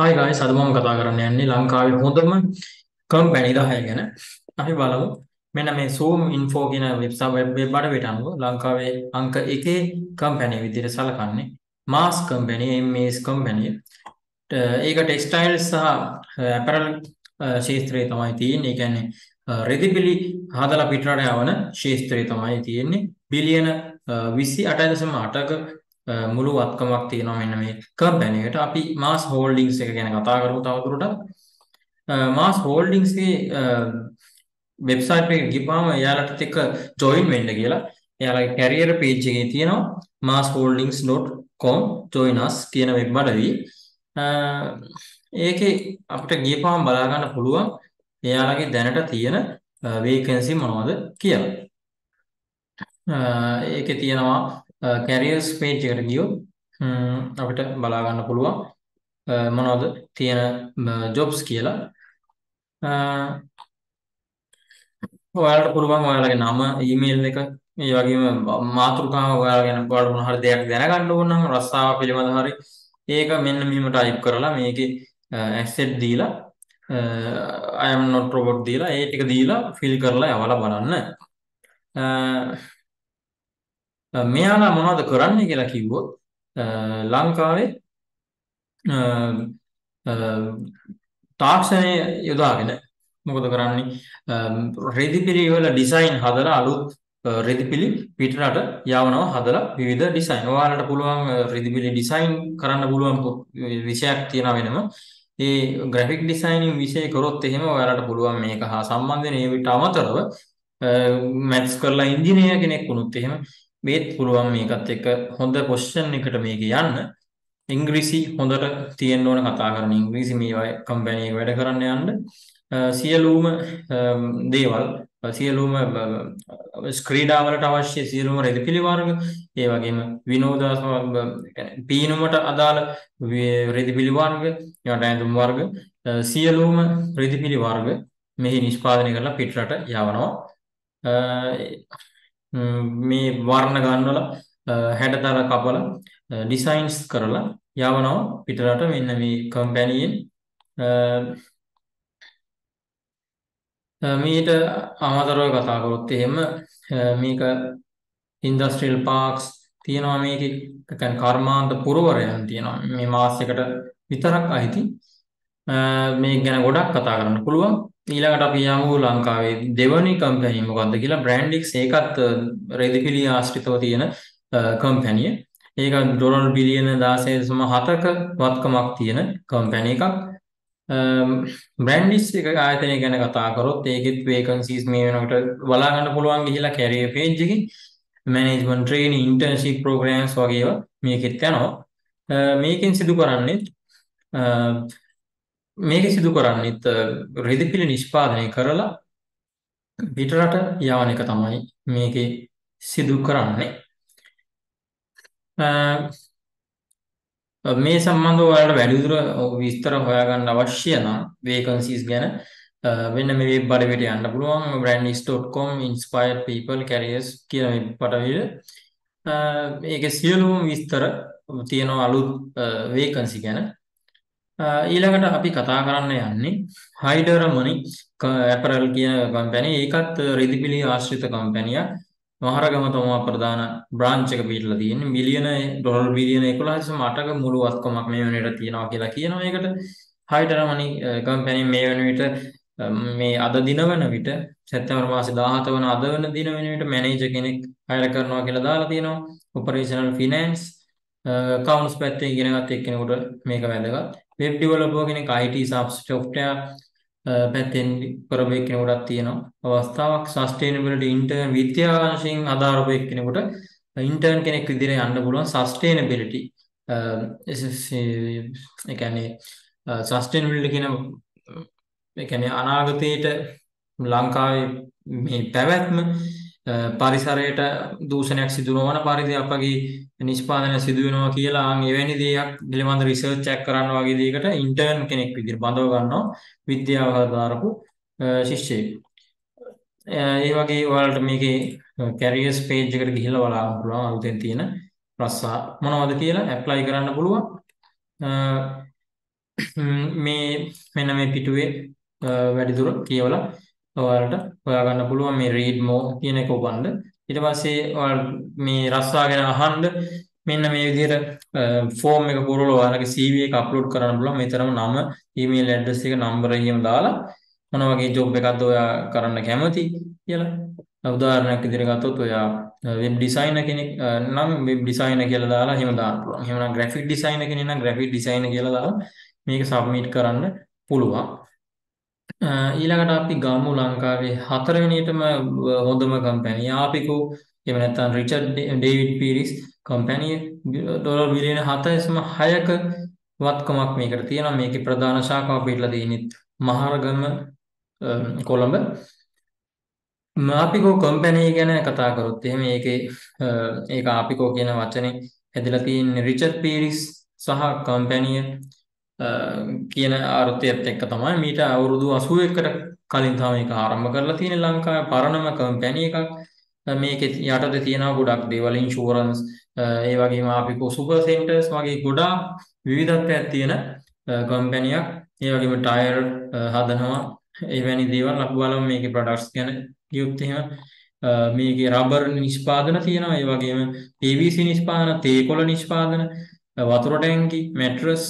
Hi guys අද මම කතා කරන්න යන්නේ ලංකාවේ හොඳම කම්පැනි 10 ගැන. අපි බලමු. මෙන්න මේ Zoom Info කියන වෙබ්සයිට් වෙබ් අඩවියට අනුව ලංකාවේ අංක 1 කම්පැනි විදිහට සලකන්නේ මාස් කම්පැනි MS කම්පැනි. ඒක ටෙක්ස්ටයිල් සහ ඇපරල් ශේත්‍රයේ තමයි තියෙන්නේ. ඒ කියන්නේ රෙදිපිලි හදලා පිටරට යවන ශේත්‍රයේ තමයි තියෙන්නේ. බිලියන 28.8ක මුළු වත්කමක් තියෙනවා මෙන්න මේ කම්පැනිකට අපි මාස් හෝල්ඩිංස් එක ගැන කතා කරමු තවදුරටත් මාස් හෝල්ඩිංස්ගේ වෙබ්සයිට් එක ගිහාම එයාලට එක්ක ජොයින් වෙන්න කියලා. එයාලගේ කැරියර් පේජ් එකේ තියෙනවා massholdings.com join us කියන වෙබ් අඩවි ඒකේ අපිට ගිහපුවම බලා ගන්න පුළුවන් එයාලගේ දැනට තියෙන වේකන්සි මොනවද කියලා. ඒකේ තියෙනවා කැරියර්ස් පේජ් එකට ගියොත් අපිට බලා ගන්න පුළුවන්. Uh, මොනවද තියෙන uh, ජොබ්ස් කියලා. Uh, ඔයාලට පුළුවන් ඔයාලගේ නම ඊමේල් එක ඒ වගේම මාතෘකාව ඔයාලා ගැන ඔයාලට මොන හරි දෙයක් දැනගන්න ඕන නම් රස්සාව පිළිබඳ හරි ඒක මෙන්න මෙහෙම ටයිප් කරලා මේකේ ඇසෙට් දීලා I am not robot දීලා ඒ ටික දීලා ෆිල් කරලා යවලා බලන්න. මෙයාලා මොනවද කරන්නේ කියලා කිව්වොත් ලංකාවේ තාක්ෂණය යොදාගෙන මොකද කරන්නේ රෙදිපිලි වල ඩිසයින් හදලා අලුත් රෙදිපිලි පිටරට යවනවා හදලා විවිධ ඩිසයින්. ඔයාලට පුළුවන් රෙදිපිලි ඩිසයින් කරන්න පුළුවන් විෂයක් තියෙනවා වෙනම. ඒ ග්‍රැෆික් ඩිසයිනින් විෂය කරොත් එහෙම ඔයාලට පුළුවන් මේක හා සම්බන්ධ වෙන ඒවිට අමතරව මැත්ස් කරලා ඉංජිනේර කෙනෙක් වුණොත් එහෙම මේත් පුළුවන් මේකත් එක්ක හොඳ පොසිෂන් එකට මේක යන්න. ඉංග්‍රීසි හොඳට තියෙන්න ඕන කතා කරන ඉංග්‍රීසි මේ කම්පැනි එක වැඩ කරන්න යන්න. සියලුම දේවල් සියලුම ස්ක්‍රීඩාවලට අවශ්‍ය සියලුම රෙදිපිලි වර්ග ඒ වගේම විනෝද පීනුමට අදාළ රෙදිපිලි වර්ග යට ඇඳුම් වර්ග සියලුම රෙදිපිලි වර්ග මෙහි නිෂ්පාදනය කරලා පිටරට යවනවා මේ වර්ණ ගන්නවල හැඩතල කපල ඩිසයින්ස් කරලා යවනවා පිටරට මෙන්න මේ කම්පැනියෙන් මීට අමතරව කතා කරොත් එහෙම මේක ඉන්ඩස්ට්‍රියල් පාර්ක්ස් තියෙනවා මේකේ يعني කර්මාන්ත පුරවරයන් තියෙනවා මේ මාසයකට විතරක් අයිති මේක ගැන ගොඩක් කතා කරන්න පුළුවන් ඊළඟට අපි යමු ලංකාවේ දෙවනි කම්පැනි මොකක්ද කියලා. බ්‍රෑන්ඩික්ස් ඒකත් රෙදිපිලි ආශ්‍රිතව තියෙන කම්පැනිය ඒක ඩොලර් බිලියන 16.7ක වත්කමක් තියෙන කම්පැනි එකක්. බ්‍රැන්ඩිස් එක ආයතනය ගැන කතා කරොත් ඒකෙත් වේකන්සිස් මේ වෙනකොට බලා ගන්න පුළුවන් ගිහිලා කැරියර් පේජ් එකකින්. මැනේජ්මන්ට් ට්‍රේනින් ඉන්ටර්න්ෂිප් ප්‍රෝග්‍රෑම්ස් වගේ ඒවා මේකෙත් යනවා. මේකෙන් සිදු කරන්නේ මේක සිදු කරන්නෙත් රෙදිපිලි නිෂ්පාදනය කරලා පිටරට යවන එක තමයි මේකේ සිදු කරන්නේ. මේ සම්බන්ධව ඔයාලට වැඩිදුර විස්තර හොයාගන්න අවශ්‍ය නම් වේකන්සිස් ගැන වෙන්න මේ වෙබ් අඩවියට යන්න පුළුවන්. brandix.com inspired people careers කියන වෙබ් අඩවියට ඒකේ සියලුම විස්තර තියෙනවා අලුත් වේකන්සි ගැන. ඊළඟට අපි කතා කරන්න යන්නේ හයිඩර් මනි ඇපරල් කියන කම්පැනි. ඒකත් රෙදිපිලි ආශ්‍රිත කම්පැනියක්. මහරගම තමා ප්‍රධාන බ්‍රාන්ච් එක පිටලා තියෙන්නේ. මිලියන ඩොලර් බිලියන 11.8ක මුළු වත්කමක් මේ වෙනට තියෙනවා කියලා කියනවා ඒකට. හයිඩර් මනි කම්පැනි මේ වෙන විට මේ අද දින වන විට සැප්තැම්බර් මාසේ 17 වන අද වන දින වෙන විට මැනේජර් කෙනෙක් හයර් කරනවා කියලා දාලා තියෙනවා. ඔපරේෂනල් ෆිනෑන්ස් කවුන්ස් පැත්තේ ඉගෙන ගත්ත එක්කෙනෙකුට මේක වැදගත්. වෙබ් ඩෙවලොපර් කෙනෙක් IT software පැත්තෙන් කරපු එක්කෙනෙකුටත් තියෙනවා. අවස්ථාවක් සස්ටේනබිලිටි ඉන්ටර්න් විද්‍යාංශයෙන් අදාළව එක්කෙනෙකුට ඉන්ටර්න් කෙනෙක් විදිහට යන්න පුළුවන් සස්ටේනබිලිටි ඒ කියන්නේ සස්ටේනබිලිටි කියන ඒ කියන්නේ අනාගතයේට ලංකාවේ මේ පැවැත්ම පරිසරයට දූෂණයක් සිදු නොවන පරිදි අපගේ නිෂ්පාදනය සිදු වෙනවා කියලා ආන් එවැනි දෙයක් පිළිබඳ රිසර්ච් එකක් කරන්න වගේ දෙයකට ඉන්ටර්න් කෙනෙක් විදිහට බඳව ගන්නවා විද්‍යාව හදාරපු ශිෂ්‍යයෙක්. ඒ වගේ ඔයාලට මේකේ කැරියර්ස් පේජ් එකට ගිහිල්ලා බලන්න පුළුවන් අලුතෙන් තියෙන රස්සා මොනවද කියලා ඇප්ලයි කරන්න පුළුවන්. මේ මෙන්න මේ පිටුවේ වැඩිදුර කියවලා ඔයාලට හොයාගන්න පුළුවන් මේ read more කියන එක ඔබන්න. ඊට පස්සේ ඔයාලා මේ රස්සා ගැන අහන්න මෙන්න මේ විදිහට ෆෝම් එක පුරවලා ඔයාලගේ CV එක අප්ලෝඩ් කරන්න පුළුවන්. මෙතරම් නම, ඊමේල් ඇඩ්‍රස් එක, නම්බර එහෙම දාලා මොන වගේ ජොබ් එකක්ද ඔයා කරන්න කැමති කියලා. උදාහරණයක් විදිහට ගත්තොත් ඔයා වෙබ් ඩිසයිනර් කෙනෙක් නම් වෙබ් ඩිසයිනර් කියලා දාලා එහෙම දාන්න පුළුවන්. එහෙම නම් ග්‍රැෆික් ඩිසයිනර් කෙනෙක් නම් ග්‍රැෆික් ඩිසයිනර් කියලා දාලා මේක සබ්මිට් කරන්න පුළුවන්. ඊළඟට අපි ගමු ලංකාවේ හතරවෙනියටම හොඳම කම්පැනි ආපිකෝ එහෙම නැත්නම් Richard David Peiris company dollar බිලියන 7.6ක වත්කමක් මේකට තියෙනවා. මේකේ ප්‍රධාන ශාඛාව පිටලා තියෙන්නේ මහරගම කොළඹ. ආපිකෝ කම්පැනි ගැන කතා කරොත් එහෙම ඒකේ ඒක ආපිකෝ කියන වචනේ හැදලා තියෙන්නේ රිචඩ් පීරිස් සහ කම්පැනිය කියන අර්ථයත් එක්ක තමයි මීට අවුරුදු 81කට කලින් තමයි මේක ආරම්භ කරලා තියෙන්නේ ලංකාවේ පරණම කම්පැනි එකක්. මේකේ යටතේ තියෙනවා ගොඩක් දේවල් ඉන්ෂුරන්ස් ඒ වගේම ආපිකෝ සුපර් සෙන්ටර්ස් වගේ ගොඩාක් විවිධත්වයක් තියෙන කම්පැනියක්. ඒ වගේම ටයර් හදනවා එවැනි දේවල් අපි බලමු මේකේ ප්‍රොඩක්ට්ස් ගැන කියොත් එහෙම මේකේ රබර් නිෂ්පාදන තියෙනවා ඒ වගේම PVC නිෂ්පාදන තේකොළ නිෂ්පාදන වතුර ටැංකි මැට්‍රස්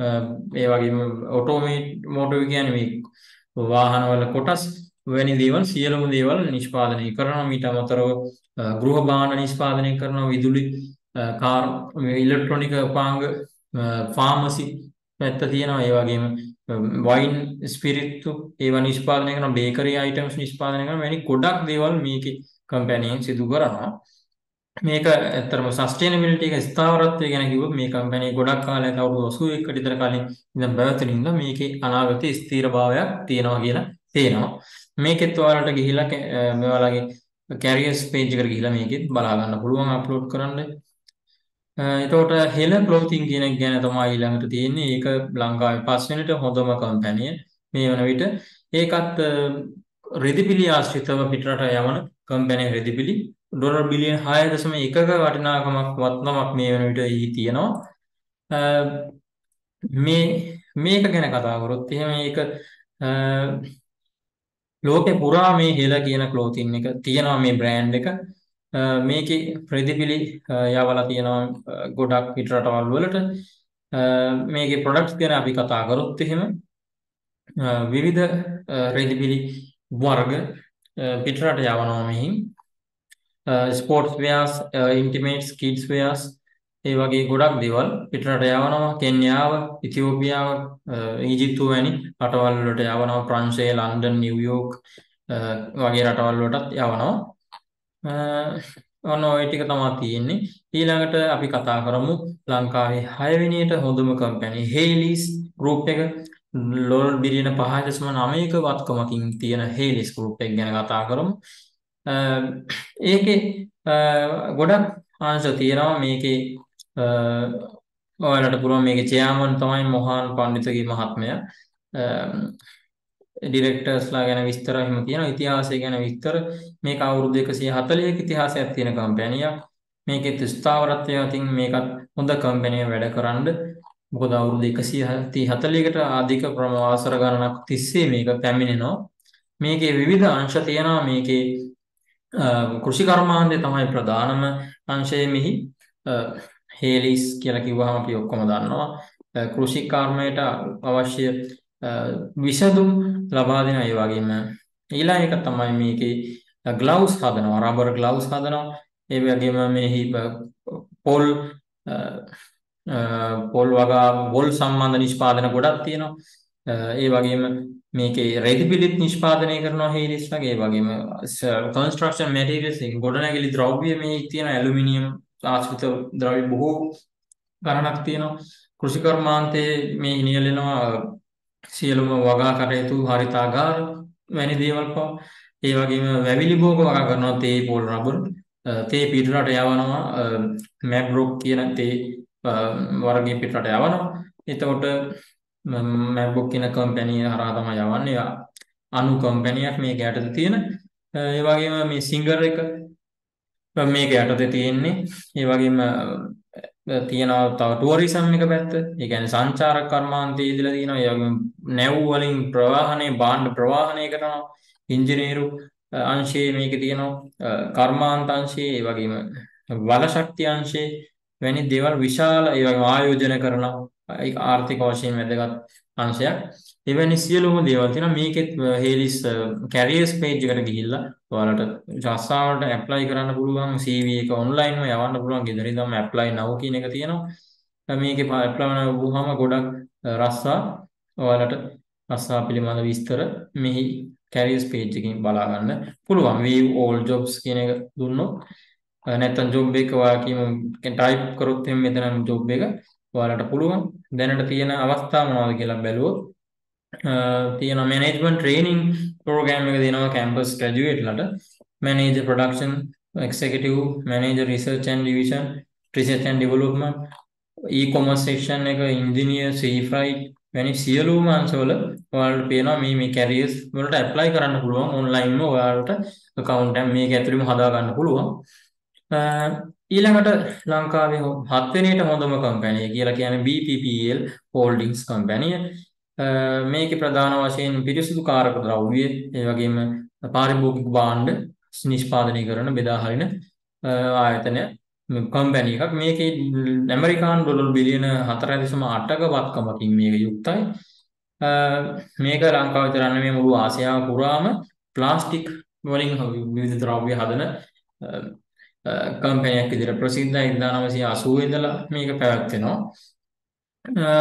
ඒ වගේම ඔටෝමේට් මෝටර් කියන්නේ මේ වාහනවල කොටස් වැනි දේවල් සියලුම දේවල් නිෂ්පාදනය කරනවා. මීට අමතරව ගෘහ භාණ්ඩ නිෂ්පාදනය කරනවා. විදුලි කාර් ඉලෙක්ට්‍රොනික උපාංග ෆාමසි පැත්ත තියෙනවා. ඒ වගේම වයින් ස්පිරිත්තු ඒවා නිෂ්පාදනය කරන බේකරි අයිටම්ස් නිෂ්පාදනය කරන වැනි ගොඩක් දේවල් මේකේ කම්පැනියෙන් සිදු කරනවා. මේක ඇත්තටම සස්ටේනබිලිටි එක ස්ථාවරත්වය ගැන කිව්වොත් මේ කම්පැනි ගොඩක් කාලයක් අවුරුදු 81කට විතර කලින් ඉඳන් පැවතෙන ඉඳන් මේකේ අනාගතයේ ස්ථිරභාවයක් තියෙනවා කියලා තේනවා. මේකෙත් ඔයාලට ගිහිලා මේ වලගේ කැරියර්ස් පේජ් එකට ගිහිලා මේකෙත් බලා ගන්න පුළුවන් අප්ලෝඩ් කරන්න. එතකොට හෙල ක්ලෝතින් කියන එක ගැන තමයි ඊළඟට තියෙන්නේ. ඒක ලංකාවේ පස්වෙනිට හොඳම කම්පැනි මේ වන විට. ඒකත් රෙදිපිලි ආශ්‍රිතව පිටරට යවන කම්පැනි රෙදිපිලි ඩොලර් බිලියන් 6.1ක වටිනාකමක් වත්නමක් මේ වෙන විට ඊ තියෙනවා. මේ මේක ගැන කතා කරොත් එහෙම මේක ලෝකේ පුරා මේ හෙල කියන ක්ලෝතින් එක තියෙනවා මේ බ්‍රෑන්ඩ් එක. මේකේ ප්‍රතිපිලි යවලා තියෙනවා ගොඩක් පිට රටවල් වලට. මේකේ ප්‍රොඩක්ට්ස් ගැන අපි කතා කරොත් එහෙම විවිධ රෙදිපිලි වර්ග පිටරට යවනවා මෙහින් ස්පෝර්ට්ස් වෙයාස් ඉන්ටිමේට්ස් කිඩ්ස් වෙයාස් ඒ වගේ ගොඩක් දේවල් පිටරට යවනවා. කෙන්යාව ඉතියෝපියාව uh, ඊජිප්තුව වැනි රටවල් වලට යවනවා. ප්‍රංශය ලන්ඩන් නිව්යෝක් uh, වගේ රටවල් වලටත් යවනවා. Uh, ඔන්න ඔය ටික තමයි තියෙන්නේ. ඊළඟට අපි කතා කරමු ලංකාවේ 6 වෙනියට හොඳම කම්පැනි හේලිස් ගෲප් එක. ඩොලර් බිලියන 5.9ක වත්කමකින් තියෙන හේලිස් ගෲප් එක ගැන කතා කරමු. ඒකේ ගොඩක් අංශ තියෙනවා මේකේ ඔයාලට පුළුවන් මේකේ චෙයාමන් තමයි මොහාන් පණ්ඩිතගේ මහත්මයා. ඩිරෙක්ටර්ස්ලා ගැන විස්තර එහෙම තියෙනවා. ඉතිහාසය ගැන විස්තර. මේක අවුරුදු 140ක ඉතිහාසයක් තියෙන කම්පැනියක්. මේකෙත් ස්ථාවරත්වය අතින් මේකත් හොඳ කම්පැනියක් වැඩ කරන්න මොකද අවුරුදු 130 40කට අධික ප්‍රමාවසර ගණනක් තිස්සේ මේක පැමිණෙනවා. මේකේ විවිධ අංශ තියෙනවා. මේකේ කෘෂි කර්මාන්තය තමයි ප්‍රධානම අංශය මෙහි. හේලිස් කියලා කිව්වහම අපි ඔක්කොම දන්නවා. කෘෂි කර්මයට අවශ්‍ය විසඳුම් ලබා දෙන ඒ වගේම ඊළඟ එක තමයි මේකේ ග්ලව්ස් හදනවා. රබර් ග්ලව්ස් හදනවා. ඒ වගේම මෙහි පොල් පොල් වගා වොල් සම්බන්ධ නිෂ්පාදන ගොඩක් තියෙනවා. ඒ වගේම මේකේ රෙදි පිළිත් නිෂ්පාදනය කරනවා හේලිස් වගේ වගේම කන්ස්ට්‍රක්ෂන් මැටීරියල්ස් එක ගොඩනැගිලි ද්‍රව්‍ය මේ තියෙන ඇලුමිනියම් ආශ්‍රිත ද්‍රව්‍ය බොහෝ ගණනක් තියෙනවා. කෘෂි කර්මාන්තයේ මේ නියැලෙනවා සියලුම වගා කටයුතු හරිතාගාර වැනි දේවල් පවා. ඒ වගේම වැවිලි භෝග වගා කරනවා තේ පොල් රබර්. තේ පිටරට යවනවා. මැබ්රොක් කියන තේ වර්ගයේ පිටරට යවනවා. එතකොට MacBook කියන කම්පැනි හරහා තමයි යවන්නේ. අනු කම්පැනියක් මේක යටතේ තියෙන. ඒ වගේම මේ සිංගර් එක මේක යටතේ තියෙන්නේ. ඒ වගේම තියෙනවා තව ටුවරිසම් එක පැත්ත. ඒ කියන්නේ සංචාරක කර්මාන්තයේ ඉඳලා තියෙනවා. ඒ වගේම නැව් වලින් ප්‍රවාහනය භාණ්ඩ ප්‍රවාහනය කරනවා. ඉංජිනේරු අංශයේ මේකේ තියෙනවා. කර්මාන්ත අංශයේ ඒ වගේම වල ශක්තිය අංශයේ වැනි දේවල් විශාල ඒ වගේම ආයෝජන කරනවා. ඒක ආර්ථික වශයෙන් වැදගත් අංශයක්. එවැනි සියලුම දේවල් තියෙනවා. මේකෙත් හේලිස් කැරියර්ස් පේජ් එකට ගිහිල්ලා ඔයාලට රස්සාවට ඇප්ලයි කරන්න පුළුවන් CV එක ඔන්ලයින්ම යවන්න පුළුවන්. ගෙදර ඉඳන්ම ඇප්ලයි now කියන එක තියෙනවා. මේකේ ඇප්ලයි වුණාම ගොඩක් රස්සා ඔයාලට රස්සා පිළිබඳ විස්තර මෙහි කැරියර්ස් පේජ් එකකින් බලා ගන්න පුළුවන්. View all jobs කියන එක දුන්නොත් නැත්තම් ජොබ් එක ඔයා කියමු ටයිප් කරොත් එම් මෙතන ජොබ් එක ඔයාලට පුළුවන්. දැනට තියෙන අවස්ථා මොනවද කියලා බැලුවොත් තියෙන මැනේජ්මන්ට් ට්‍රේනින් ප්‍රෝග්‍රෑම් එක දෙනවා campus ග්‍රැජුවේට්ලට manager production executive manager research and division research and development e-commerce section එක ඉන්ජිනියර් සී ෆ්‍රයිට් වැනි සියලුම අංශවල ඔයාලට පේනවා මේ මේ කැරියර්ස් වලට ඇප්ලයි කරන්න පුළුවන්. ඔන්ලයින්ම ඔයාලට account එක මේක ඇතුළෙම හදා ගන්න පුළුවන් ඊළඟට ලංකාවේ හත්වෙනියට හොඳම කම්පැනි කියලා කියන්නේ BPPL Holdings කම්පැනිය මේකේ ප්‍රධාන වශයෙන් පිරිසිදු කාරක ද්‍රව්‍ය ඒ වගේම පාරිභෝගික භාණ්ඩ නිෂ්පාදනය කරන බෙදා හරින ආයතනය කම්පැනි එකක්. මේකේ ඇමරිකානු ඩොලර් බිලියන 4.8ක වත්කමකින් මේක යුක්තයි. මේක ලංකාවේ විතර නෙමෙයි මුළු ආසියාව පුරාම ප්ලාස්ටික් වලින් විවිධ ද්‍රව්‍ය හදන කම්පැනියක් විදිහට ප්‍රසිද්ධයි 1980 ඉඳලා මේක පැවැත්වෙනවා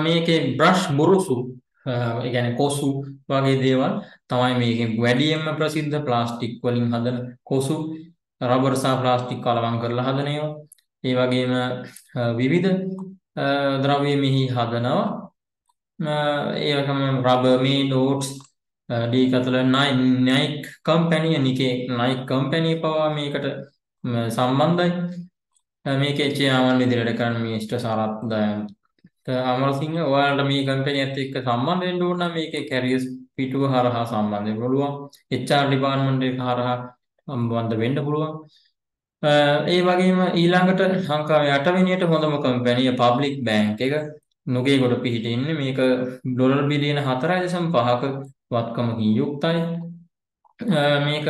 මේකේ බ්‍රෂ් බුරුසු ඒ කියන්නේ කොසු වගේ දේවල් තමයි මේකෙන් වැඩියෙන්ම ප්‍රසිද්ධ ප්ලාස්ටික් වලින් හදන කොසු රබර් සහ ප්ලාස්ටික් කලවම් කරලා හදන ඒවා. ඒ වගේම විවිධ ද්‍රව්‍ය මෙහි හදනවා. ඒ වගේම රබර් මේ ඩෝට්ස් ඩීකතල Nike company Nike Nike company පවා මේකට සම්බන්ධයි. මේකේ චේයාමන් විදිහට කරන මේ ඉෂ්ට සාරත් අමරසිංහ ඔයාලට මේ කම්පැනියත් එක්ක සම්බන්ධ වෙන්න ඕන නම් මේකේ කැරියර්ස් පිටුව හරහා සම්බන්ධ වෙන්න පුළුවන්. HR ඩිපාර්ට්මන්ට් එක හරහා සම්බන්ධ වෙන්න පුළුවන්. ඒ වගේම ඊළඟට ලංකාවේ 8 වෙනියට හොඳම කම්පැනිය පබ්ලික් බැංක් එක නුගේගොඩ පිහිට ඉන්නේ මේක ඩොලර් බිලියන 4.5ක වත්කමකින් යුක්තයි. මේක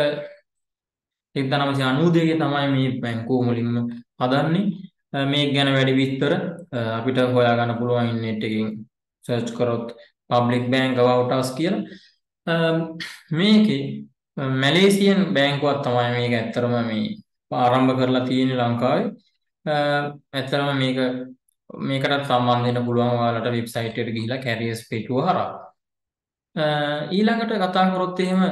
1992 තමයි මේ බැංකුව මුලින්ම හදන්නේ. මේක ගැන වැඩි විස්තර අපිට හොයාගන්න පුළුවන් ඉන්නෙට් එකකින් සර්ච් කරොත් පබ්ලික් බැංක් about us කියලා. මේකේ මැලේසියන් බැංකුවක් තමයි මේක ඇත්තරම මේ ආරම්භ කරලා තියෙන්නේ ලංකාවේ. ඇත්තරම මේක මේකටත් සම්බන්ධ වෙන්න පුළුවන් ඔයාලට වෙබ්සයිට් එකට ගිහිල්ලා කැරියර්ස් පිටුව හරහා. ඊළඟට කතා කරොත් එහෙම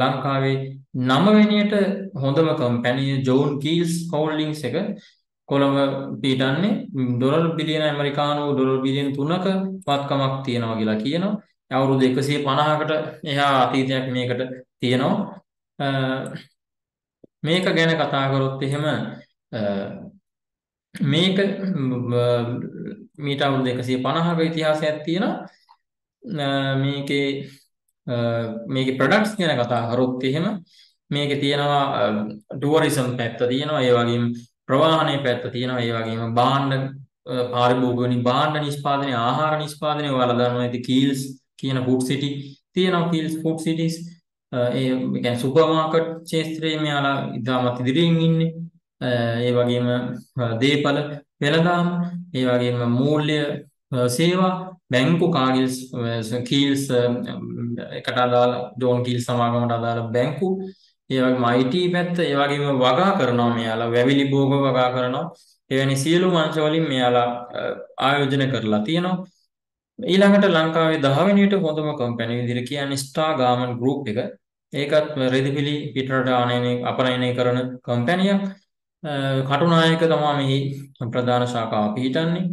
ලංකාවේ නවවෙනියට හොඳම කම්පැනි ජෝන් කීල්ස් හෝල්ඩින්ග්ස් එක කොළඹ පිටන්නේ ඩොලර් බිලියන ඇමරිකානු ඩොලර් බිලියන 3ක වත්කමක් තියෙනවා කියලා කියනවා. අවුරුදු 150කට එහා අතීතයක් මේකට තියෙනවා. මේක ගැන කතා කරොත් එහෙම මේක මීට අවුරුදු 150ක ඉතිහාසයක් තියෙනවා. මේකේ මේකේ ප්‍රොඩක්ට්ස් ගැන කතා කරොත් එහෙම මේකේ තියෙනවා ටුවරිසම් පැත්ත තියෙනවා ඒ වගේම ප්‍රවාහනයේ පැත්ත තියෙනවා ඒ වගේම භාණ්ඩ පාරිභෝගික භාණ්ඩ නිෂ්පාදනය ආහාර නිෂ්පාදනය ඔයාලා දන්නවා ඇති කීල්ස් කියන ෆුඩ් සිටි තියෙනවා. කීල්ස් ෆුඩ් සිටිස් ඒ කියන්නේ සුපර් මාකට් ක්ෂේත්‍රයේ මෙයාලා ඉතාමත් ඉදිරියෙන් ඉන්නේ. ඒ වගේම දීපල වෙළඳාම ඒ වගේම මූල්‍ය සේවා බැංකු කාගිල්ස් කීල්ස් එකට අදාළ ජෝන් කීල්ස් සමාගමට අදාළ බැංකු ඒ වගේම IT පැත්ත ඒ වගේම වගා කරනවා මෙයාලා. වැවිලි භෝග වගා කරනවා. එවැනි සියලු අංශ වලින් මෙයාලා ආයෝජන කරලා තියෙනවා. ඊළඟට ලංකාවේ 10 වෙනියට හොඳම කම්පැනි විදිහට කියන්නේ ස්ටාර් ගාමන් ගෲප් එක. ඒකත් රෙදිපිලි පිටරට ආනයනය අපනයනය කරන කම්පැනියක් කටුනායක තමා මෙහි ප්‍රධාන ශාකාව පිහිටන්නේ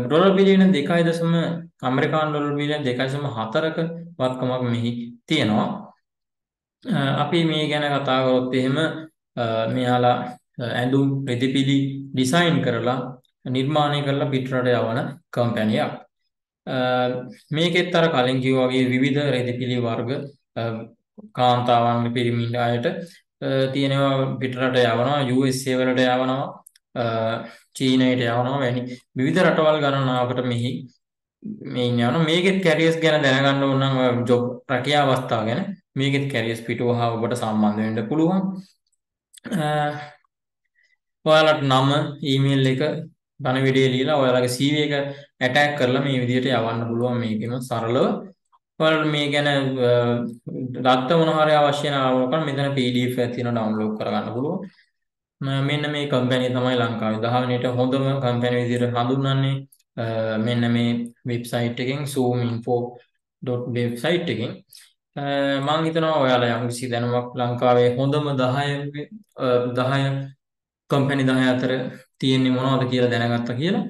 ඩොලර් බිලියන 2.0 ඇමරිකානු ඩොලර් බිලියන 2.4ක වත්කමක් මෙහි තියෙනවා. අපි මේ ගැන කතා කරොත් එහෙම මෙයාලා ඇඳුම් රෙදිපිලි ඩිසයින් කරලා නිර්මාණය කරලා පිටරට යවන කම්පැනියක්. මේකෙත් අර කලින් කිව්වා වගේ විවිධ රෙදිපිලි වර්ග කාන්තාවන් පිරිමින් අයට තියෙනවා පිටරට යවනවා USA වලට යවනවා චීනයට යවනවා වැනි විවිධ රටවල් ගණනාවකට මෙහි මේ යනවා මේකෙත් කැරියර්ස් ගැන දැනගන්න ඕන නම් ජොබ් රැකියා අවස්ථා ගැන මේකෙත් කැරියර්ස් පිටුව හා ඔබට සම්බන්ධ වෙන්න පුළුවන්. ඔයාලට නම ඊමේල් එක පණවිඩේ ලියලා ඔයාලගේ CV එක ඇටැක් කරලා මේ විදිහට යවන්න පුළුවන් මේකෙම සරලව. ඔයාලට මේ ගැන දත්ත මොන හරි අවශ්‍ය නම් මෙතන PDF එකක් තියෙනවා ඩවුන්ලෝඩ් කරගන්න පුළුවන්. මෙන්න මේ කම්පැනි තමයි ලංකාවේ 10 වෙනිට හොඳම කම්පැනි විදිහට හඳුන්වන්නේ. මෙන්න මේ වෙබ්සයිට් එකෙන් zoominfo.website එකෙන්. මං හිතනවා ඔයාලා යම්කිසි දැනුමක් ලංකාවේ හොඳම 10 10 කම්පැනි 10 අතර තියෙන්නේ මොනවද කියලා දැනගත්තා කියලා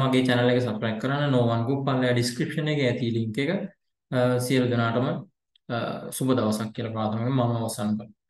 මගේ channel එක subscribe කරන්න no one group පල්ලෙහා description එකේ ඇති link එක. සියලු දෙනාටම සුබ දවසක් කියලා ප්‍රාර්ථනා කරමින් මම අවසන් කරනවා.